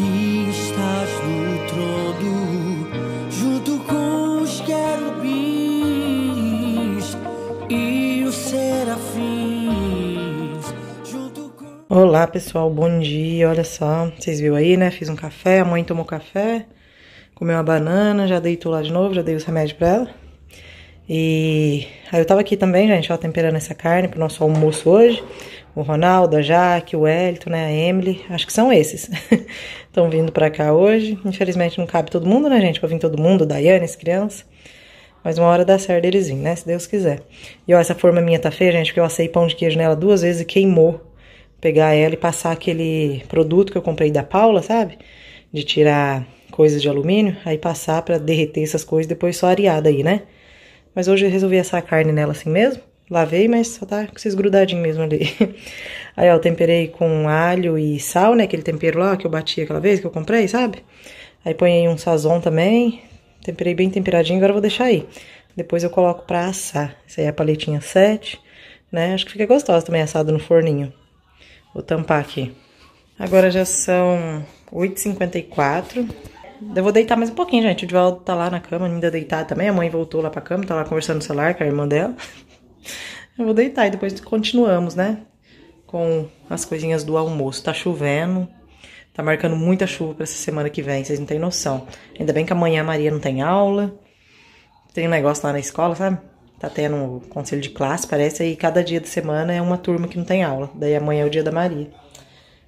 aqui estás no trono, junto com os querubins e os serafins. Com... Olá pessoal, bom dia. Olha só, vocês viram aí, né? Fiz um café, a mãe tomou café, comeu uma banana, já deitou lá de novo, já dei os remédios pra ela. E aí eu tava aqui também, gente, ó, temperando essa carne pro nosso almoço hoje. O Ronaldo, a Jaque, o Wellington, né, a Emily, acho que são esses. Estão vindo pra cá hoje. Infelizmente não cabe todo mundo, né, gente, pra vir todo mundo, Daiane, as crianças. Mas uma hora dá certo eles virem, né, se Deus quiser. E ó, essa forma minha tá feia, gente, porque eu assei pão de queijo nela duas vezes e queimou pegar ela e passar aquele produto que eu comprei da Paula, sabe? De tirar coisas de alumínio, aí passar para derreter essas coisas, depois só areada aí, né? Mas hoje eu resolvi assar a carne nela assim mesmo. Lavei, mas só tá com esses grudadinhos mesmo ali. Aí, ó, temperei com alho e sal, né? Aquele tempero lá que eu bati aquela vez que eu comprei, sabe? Aí aí um sazon também. Temperei bem temperadinho, agora eu vou deixar aí. Depois eu coloco pra assar. Essa aí é a paletinha 7, né? Acho que fica gostosa também assado no forninho. Vou tampar aqui. Agora já são 8h54. Eu vou deitar mais um pouquinho, gente. O Divaldo tá lá na cama, ainda deitado também. A mãe voltou lá pra cama, tá lá conversando no celular com a irmã dela. Eu vou deitar e depois continuamos, né? Com as coisinhas do almoço. Tá chovendo. Tá marcando muita chuva pra essa semana que vem, vocês não têm noção. Ainda bem que amanhã a Maria não tem aula. Tem um negócio lá na escola, sabe? Tá tendo um conselho de classe, parece, e cada dia da semana é uma turma que não tem aula. Daí amanhã é o dia da Maria.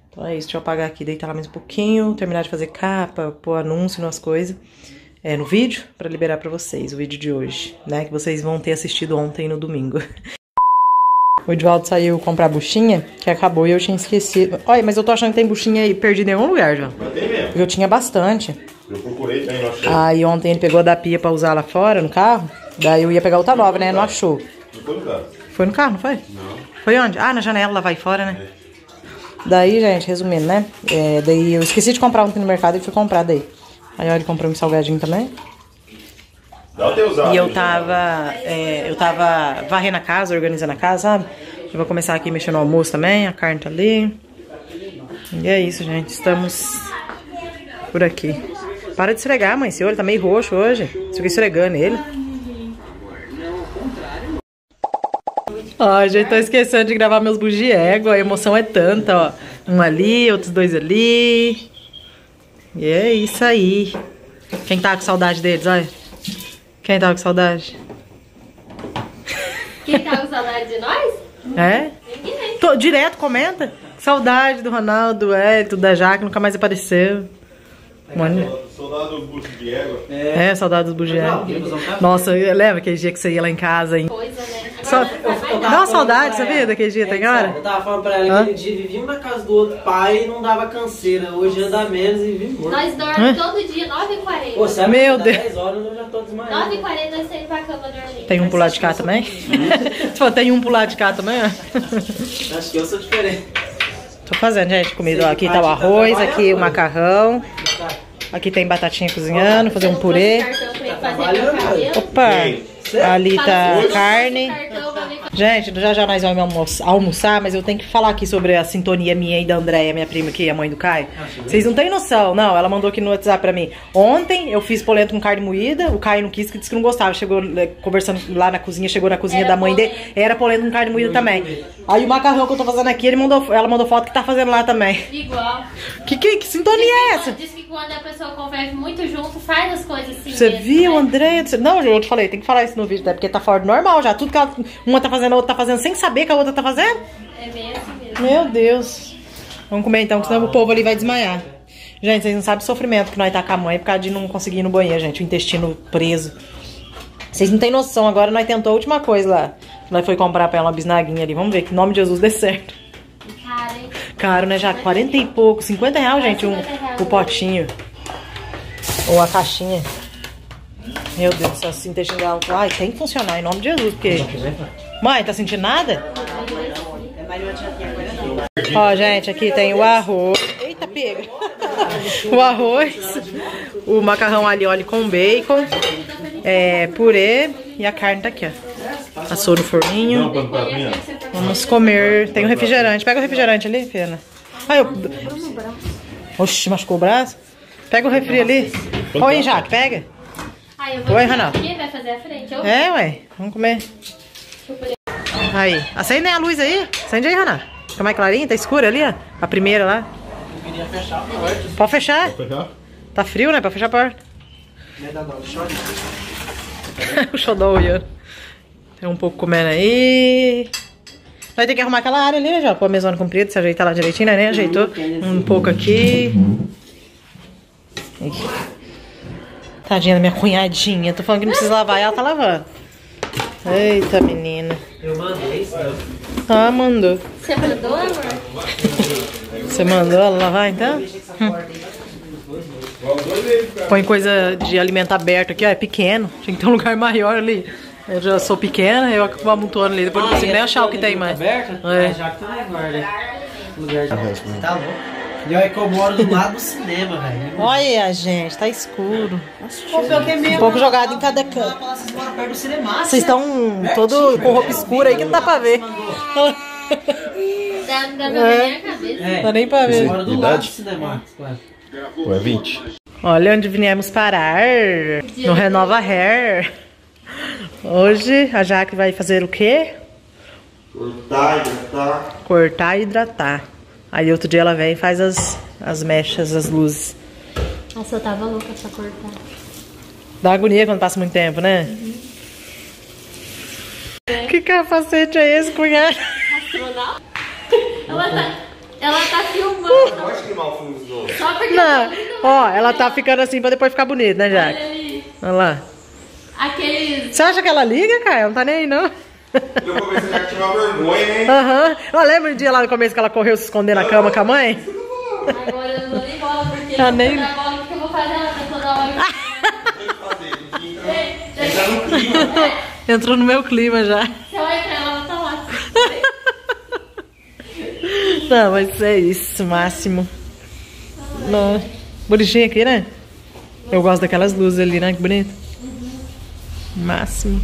Então é isso, deixa eu apagar aqui, deitar lá mais um pouquinho, terminar de fazer capa, pôr anúncio nas coisas é, no vídeo, para liberar para vocês, o vídeo de hoje, né? Que vocês vão ter assistido ontem no domingo. O Edvaldo saiu comprar buchinha, que acabou e eu tinha esquecido. Olha, mas eu tô achando que tem buchinha aí perdida em algum lugar já. Mas tem mesmo. Eu tinha bastante. Eu procurei, tem, não achei. Aí ontem ele pegou da pia pra usar lá fora, no carro. Daí eu ia pegar outra nova, né? Não achou. Não tô ligado. Foi no carro, não foi? Não. Foi onde? Ah, na janela, lá vai fora, né? Daí, gente, resumindo, né? É, daí eu esqueci de comprar ontem no mercado e fui comprar daí. Aí ó, ele comprou um salgadinho também. Dá o teu. E eu tava, é, eu tava varrendo a casa, organizando a casa, sabe? Eu vou começar aqui mexendo no almoço também, a carne tá ali. E é isso, gente. Estamos por aqui. Para de esfregar, mãe. Esse olho tá meio roxo hoje. Você fica esfregando ele. Ó, gente, tô esquecendo de gravar meus bugi égua. A emoção é tanta, ó. Um ali, outros dois ali. E é isso aí. Quem tá com saudade deles, olha. Quem tá com saudade? Quem tá com saudade de nós? É? Ninguém. Tô, direto comenta. Saudade do Ronaldo, do Hélio, da Jaque, nunca mais apareceu. Mano, Soldado do bucho de égua. é, saudade dos bugi égua. Nossa, lembra aquele dia que você ia lá em casa, hein? Coisa, né? Só, Agora mais dá uma saudade, sabia, daquele dia, tem hora? Eu tava falando pra ela que aquele dia vivia um na casa do outro pai e não dava canseira. Hoje anda menos e vive morto. Nós dormimos todo dia, 9h40. Pô, sabe Meu que dá Deus. 10 horas eu já tô desmaiando. 9h40 nós saímos pra cama dormir. Tem um pro lado de cá também? Você falou, tem um pro lado de cá também, ó. Acho que eu sou diferente. Tô fazendo, gente, comida. Ó, aqui tá o arroz, aqui o macarrão. Aqui tem batatinha cozinhando, fazer um purê. Cartão pra ele fazer meu cabelo. Opa! Ali tá a carne. Gente, já já nós vamos almo- almoçar, mas eu tenho que falar aqui sobre a sintonia minha e da Andréia, minha prima, que é a mãe do Caio. Vocês não têm noção, não. Ela mandou aqui no WhatsApp pra mim. Ontem eu fiz polenta com carne moída, o Caio não quis, que disse que não gostava. Chegou né, conversando lá na cozinha, chegou na cozinha Era da mãe dele. Era polenta com carne moída também. Aí o macarrão que eu tô fazendo aqui, ele mandou, ela mandou foto que tá fazendo lá também. Igual. Que, que, que sintonia é essa? Diz que quando a pessoa convive muito junto, faz as coisas assim. Você mesmo, viu, né? Andréia? Não, eu te falei, tem que falar isso no vídeo, né? Porque tá fora do normal já. Tudo que ela- uma tá fazendo, a outra tá fazendo sem saber que a outra tá fazendo. É meio assim mesmo. Meu Deus. Vamos comer então, que senão o povo ali vai desmaiar. Gente, vocês não sabem o sofrimento que nós tá com a mãe por causa de não conseguir ir no banheiro, gente. O intestino preso. Vocês não têm noção. Agora nós tentou a última coisa lá. Nós foi comprar pra ela uma bisnaguinha ali. Vamos ver que em nome de Jesus dê certo. Cara, hein? Caro, né? Já 40 e pouco. 50 reais, gente, um, 50 reais. o potinho. Ou a caixinha. Meu Deus céu, esse intestino dela. Ai, tem que funcionar em nome de Jesus, porque. Mãe, tá sentindo nada? Ó, gente, aqui tem o arroz. Eita, pega! o arroz, o macarrão ali, óleo com bacon, é, purê e a carne tá aqui, ó. Assou no forninho. Vamos comer. Tem um refrigerante. Pega o refrigerante ali, Fena. Ai, eu... Oxi, machucou o braço. Pega o refri ali. Oi, Jaque, pega. Ai, eu vou Oi, Ronaldo. aqui, vai fazer a frente. Eu É, ué. Vamos comer. Aí. Acende a luz aí. Acende aí, Renan. Fica mais clarinha? Tá escura ali, ó? A primeira lá. Eu queria fechar a porta. Pode fechar. Fechar? Tá frio, né? Pra fechar a porta. O xodó olhando. Tem um pouco comendo aí. Vai ter que arrumar aquela área ali, né, já? Pôr a mesona comprida, se ajeitar lá direitinho, né? Ajeitou. Um pouco aqui. Ih. Tadinha da minha cunhadinha. Tô falando que não precisa lavar e ela tá lavando. Eita, menina. Eu mandei isso, né? Ah, mandou. Você mandou, amor? Você mandou ela lavar, então? Cara. Põe coisa de alimento aberto aqui, ó. É pequeno. Tinha que ter um lugar maior ali. Eu já sou pequena, eu acabo amontoando ali. Depois não consigo nem achar o que tem mais. Aberta? É. Ah, já que tu não guarda. Lugar de... Tá louco. E olha que eu moro do lado do cinema, velho. Olha, gente, tá escuro. Pô, pior que é mesmo. Um pouco jogado em cada canto. Vocês moram perto do cinema. Vocês estão todo com roupa escura aí que não dá pra ver. Dá, dá pra ver minha cabeça. É. Dá nem pra ver. Mora do lado do cinema. claro. É 20. Olha onde viemos parar. No Renova Hair. Hoje a Jaque vai fazer o quê? Cortar, tá? Cortar e hidratar. Aí outro dia ela vem e faz as, as mechas, as luzes. Nossa, eu tava louca pra cortar. Dá agonia quando passa muito tempo, né? Que capacete é esse, cunhado? Astronauta? Ela tá, ela tá filmando. Pode queimar o fundo do Só porque Não. lindo, Ó, ela tá ficando assim pra depois ficar bonita, né, Olha Jaque? ali. Olha lá. Aqueles. Você acha que ela liga, cara? Não tá nem aí, não. Eu comecei a tirar vergonha, né? Aham. Ó, lembra o dia lá no começo que ela correu se esconder na cama com a mãe? Agora eu não dou nem bola, porque Ah, eu nem- vou jogar bola, o que eu vou fazer? Ela tá toda hora. Ei, Entrar no clima. Entrou no meu clima já. Você olha pra ela, ela tá lá. Não, mas é isso, máximo. Não. Bonitinho aqui, né? Eu gosto daquelas luzes ali, né? Que bonito. Máximo.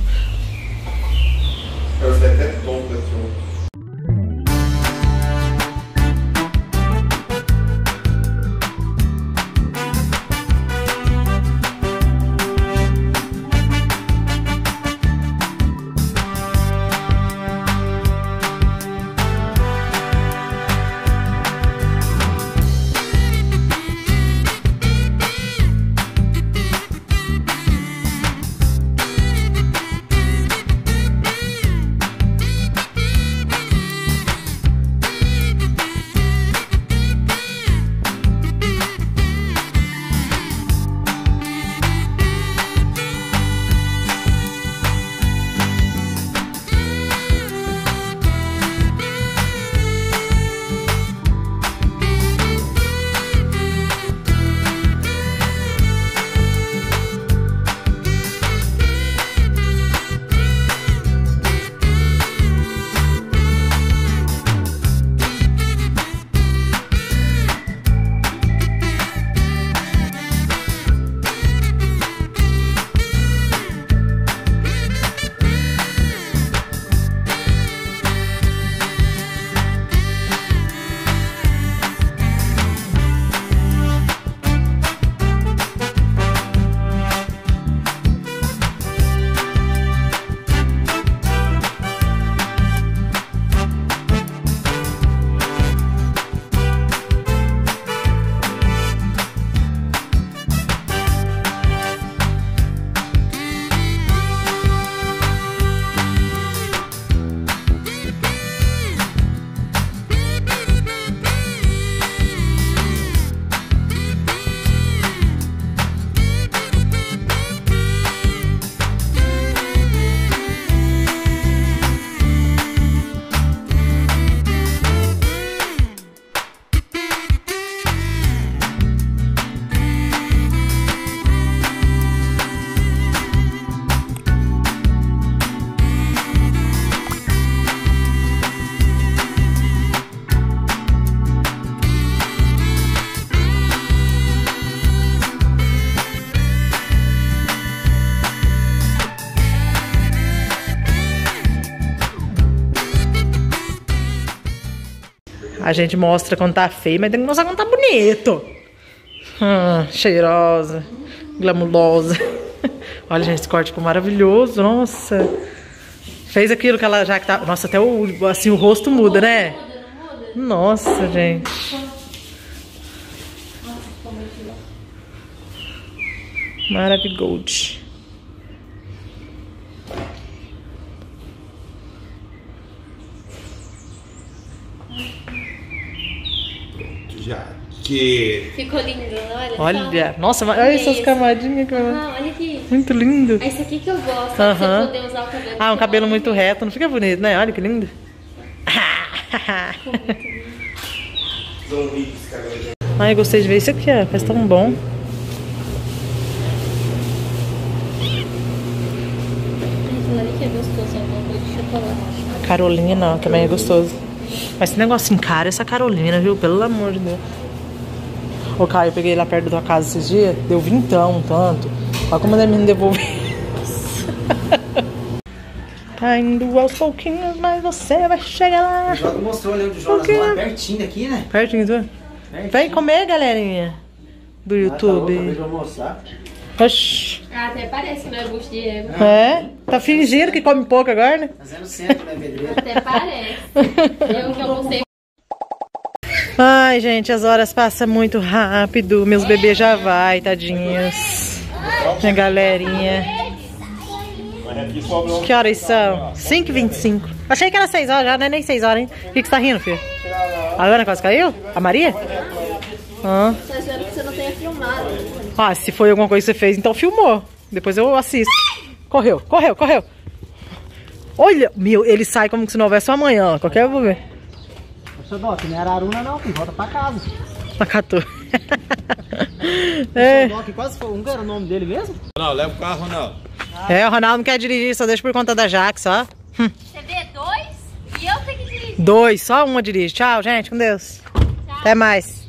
A gente mostra quando tá feio, mas tem que mostrar quando tá bonito. Hum, cheirosa, glamurosa. Olha, gente, esse corte ficou maravilhoso, nossa. Fez aquilo que ela já que tá. Nossa, até o, assim, o rosto muda, né? Nossa, gente. Maravigold. Ficou lindo, olha. Olha, nossa, olha essas Isso. camadinhas, cara. Ah, olha aqui. Muito lindo. É isso aqui que eu gosto. Você poder usar o cabelo. Ah, um cabelo muito reto, não fica bonito, né? Olha que lindo. Ai, eu gostei de ver isso aqui, ó. Parece tão bom. Que é chocolate. Carolina também é gostoso. Mas esse negocinho caro essa Carolina, viu? Pelo amor de Deus. Ô, Caio, eu peguei lá perto da tua casa esses dias, deu vintão, um tanto. Olha como ele me devolveu. tá indo aos pouquinhos, mas você vai chegar lá. O mostrou ali onde o Jonas mora, pertinho daqui, né? Pertinho, tu? Pertinho. Vem comer, galerinha. Do Ah, tá louco, YouTube. Oxi. Ah, até parece, né? Bucho de. É? Tá fingindo que come pouco agora, né? Fazendo centro, né, pedreiro? Até parece. Eu que almocei. Ai, gente, as horas passam muito rápido. Meus bebês já vai, tadinhos. Minha galerinha. Que horas são? 5h25. Achei que era 6 horas já, não é nem 6 horas, hein? O que, você tá rindo, filho? A Ana quase caiu? A Maria? Ah. Ah, se foi alguma coisa que você fez, então filmou. Depois eu assisto. Correu, correu, correu. Olha, meu, ele sai como se não houvesse amanhã. ó. Qualquer eu vou ver. Seu Doc, não é Araruna não, filho. Volta pra casa. Acatou. O é. Doc quase foi. Um era o nome dele mesmo? Não, leva o carro, não. é, o Ronaldo não quer dirigir, só deixa por conta da Jaque, só. Hum. Você vê dois e eu tenho que dirigir. Dois, só uma dirige. Tchau, gente, com Deus. Até mais.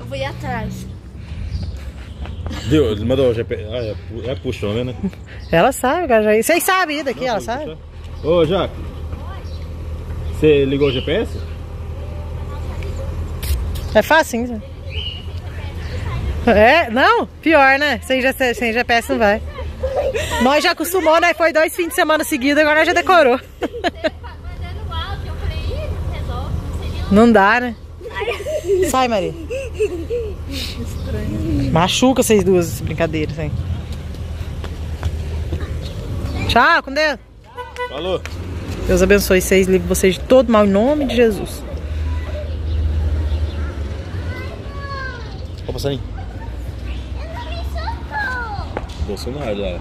Eu vou ir atrás. Deu, ele mandou o GPS. Ah, é, é puxão, né? Ela sabe, cara. Vocês sabem ir daqui, ela sabe. Ô, Jaque. Você ligou o GPS? É fácil, hein? É, não, pior, né? Sem, G- sem GPS não vai. Nós já acostumou, né? Foi dois fins de semana seguidos, agora já decorou. Não dá, né? Sai, Maria. Machuca vocês duas brincadeiras, hein? Tchau, com Deus. Falou. Deus abençoe vocês, livre vocês de todo mal em nome de Jesus. Passarinho. Bolsonaro lá.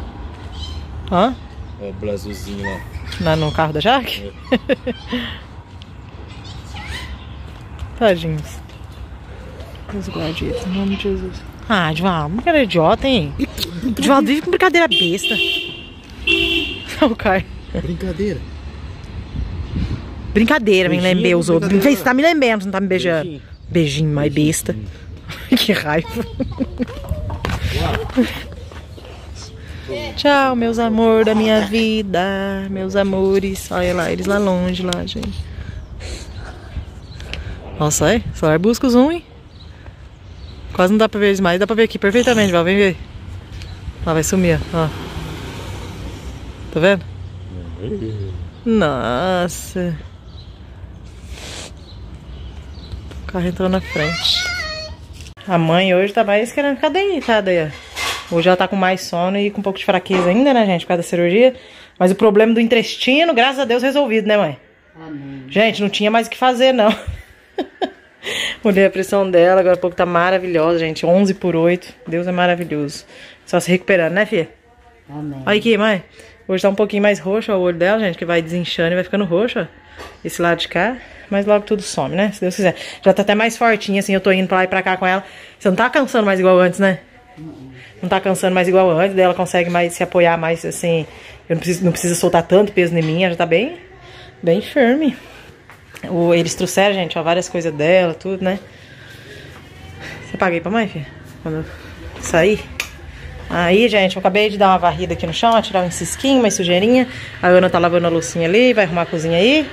Hã? Ó, o Brasilzinho lá. Lá no carro da Jaque? Tadinhos. Deus guarde eles, em nome de Jesus. Ah, Divaldo, não era idiota, hein? Divaldo vive com brincadeira besta. o Caio. Brincadeira. Brincadeira, me Beijinho, lembrei os outros. brincadeira. Você tá me lembrando, você não tá me beijando. Beijinho. Beijinho, mais besta. que raiva. Tchau, meus amores da minha vida. Meus amores. Olha lá, eles lá longe, lá, gente. Nossa, olha. Só arbuscos zoom, hein? Quase não dá pra ver eles mais. Dá pra ver aqui perfeitamente, Val. Vem ver. Lá vai sumir, ó. Tá vendo? Nossa. O carro entrou na frente. A mãe hoje tá mais querendo ficar deitada aí, ó. Hoje ela tá com mais sono e com um pouco de fraqueza ainda, né, gente, por causa da cirurgia. Mas o problema do intestino, graças a Deus, resolvido, né, mãe? Amém. Gente, não tinha mais o que fazer, não. Olhei a pressão dela, agora há pouco tá maravilhosa, gente. 11 por 8. Deus é maravilhoso. Só se recuperando, né, filha? Amém. Olha aqui, mãe. Hoje tá um pouquinho mais roxo ó, o olho dela, gente, que vai desinchando e vai ficando roxo, ó. Esse lado de cá. Mas logo tudo some, né? Se Deus quiser. Já tá até mais fortinha, assim, eu tô indo pra lá e pra cá com ela. Você não tá cansando mais igual antes, né? Não tá cansando mais igual antes, daí ela consegue mais se apoiar mais, assim. Eu não preciso, não precisa soltar tanto peso em mim, ela já tá bem, bem firme. O, eles trouxeram, gente, ó, várias coisas dela, tudo, né? Você paguei pra mãe, filha? Quando eu sair? Aí, gente, eu acabei de dar uma varrida aqui no chão, tirar um cisquinho, uma sujeirinha. A Ana tá lavando a loucinha ali, vai arrumar a cozinha aí.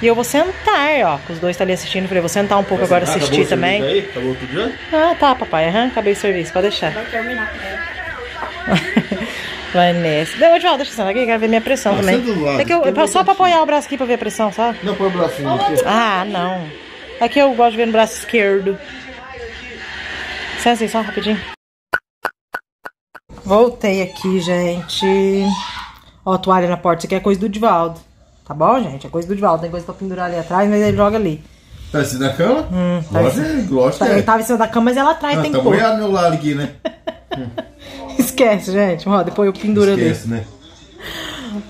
E eu vou sentar, ó, que os dois tá ali assistindo. Falei, vou sentar um pouco agora acabou assistir serviço também. Aí? Acabou tudo já? Ah, tá, papai. Aham, acabei o serviço, pode deixar. Vai terminar. Vai nessa. Deu, Edvaldo, deixa eu sentar aqui, quero ver minha pressão Ah, também. senta do lado. É que eu, Tem eu- só pra apoiar o braço aqui pra ver a pressão, sabe? Não, põe o bracinho aqui. Ah, não. Aqui eu gosto de ver no braço esquerdo. Licença aí, só rapidinho. Voltei aqui, gente. Ó, a toalha na porta. Isso aqui é coisa do Divaldo. Tá bom, gente? É coisa do Divaldo. Tem coisa pra pendurar ali atrás, mas ele joga ali. Tá em cima da cama? Hum, tá lógico, em é, lógico Tá, que Ele é. tava em cima da cama, mas ela atrás Ah, tem tá que pôr. molhado meu lado aqui, né? Esquece, gente. Ó, depois eu penduro ali. Esquece, né?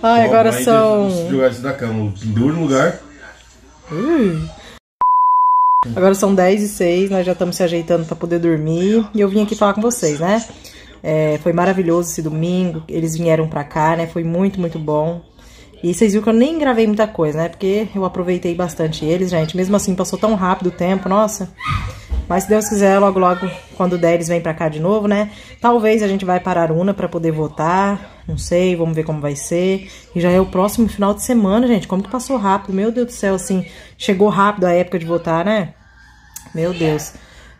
Ai, agora Toma aí, são. Jogar isso da cama. Pendura no lugar. Agora são 10 e 6, nós já estamos se ajeitando para poder dormir. E eu vim aqui falar com vocês, né? É, foi maravilhoso esse domingo. Eles vieram pra cá, né? Foi muito, muito bom. E vocês viram que eu nem gravei muita coisa, né? Porque eu aproveitei bastante eles, gente. Mesmo assim, passou tão rápido o tempo, nossa. Mas se Deus quiser, logo, logo, quando der, eles vêm pra cá de novo, né? Talvez a gente vai para Aruna pra poder votar. Não sei, vamos ver como vai ser. E já é o próximo final de semana, gente. Como que passou rápido? Meu Deus do céu, assim. Chegou rápido a época de votar, né? Meu Deus.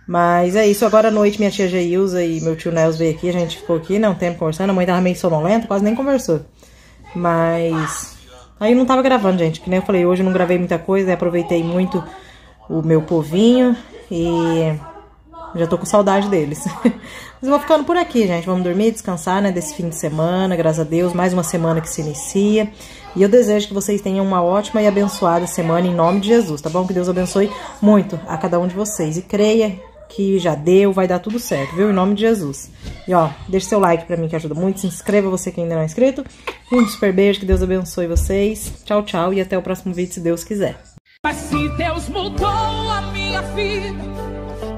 Mas é isso. Agora à noite, minha tia Geilza e meu tio Nels veio aqui. A gente ficou aqui, né? Um tempo conversando. A mãe tava meio sonolenta, quase nem conversou. Mas. Aí não tava gravando, gente. Que nem eu falei, hoje eu não gravei muita coisa. Aproveitei muito o meu povinho. E. Já tô com saudade deles. Mas eu vou ficando por aqui, gente. Vamos dormir, descansar, né? Desse fim de semana, graças a Deus. Mais uma semana que se inicia. E eu desejo que vocês tenham uma ótima e abençoada semana em nome de Jesus, tá bom? Que Deus abençoe muito a cada um de vocês. E creia que já deu, vai dar tudo certo, viu? Em nome de Jesus. E ó, deixa seu like pra mim que ajuda muito. Se inscreva você que ainda não é inscrito. Um super beijo, que Deus abençoe vocês. Tchau, tchau. E até o próximo vídeo, se Deus quiser. Mas se Deus mudou a minha vida,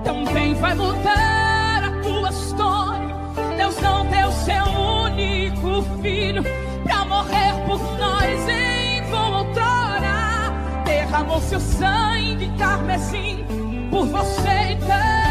também vai mudar a tua história. Deus não deu seu único filho pra morrer por nós em outrora. Derramou seu sangue carmesim por você então.